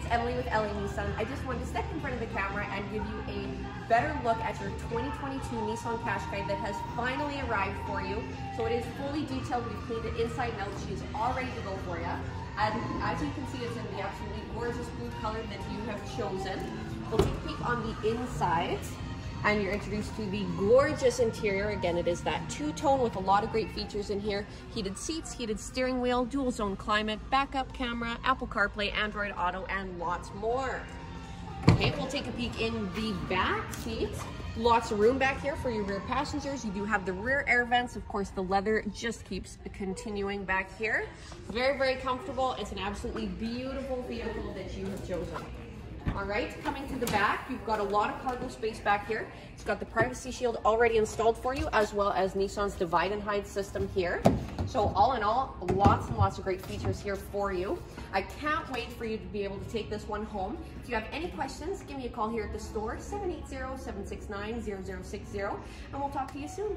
it's Emily with LA Nissan. I just wanted to step in front of the camera and give you a better look at your 2022 Nissan Qashqai that has finally arrived for you. So it is fully detailed. We've cleaned it inside and out. she is all ready to go for you. And as you can see, it's in the absolutely gorgeous blue color that you have chosen. We'll take a peek on the inside and you're introduced to the gorgeous interior. Again, it is that two-tone with a lot of great features in here. Heated seats, heated steering wheel, dual zone climate, backup camera, Apple CarPlay, Android Auto, and lots more. Okay, we'll take a peek in the back seat. Lots of room back here for your rear passengers. You do have the rear air vents. Of course, the leather just keeps continuing back here. Very, very comfortable. It's an absolutely beautiful vehicle that you have chosen. All right, coming to the back, you've got a lot of cargo space back here. It's got the privacy shield already installed for you, as well as Nissan's divide and hide system here. So all in all, lots and lots of great features here for you. I can't wait for you to be able to take this one home. If you have any questions, give me a call here at the store, 780-769-0060, and we'll talk to you soon.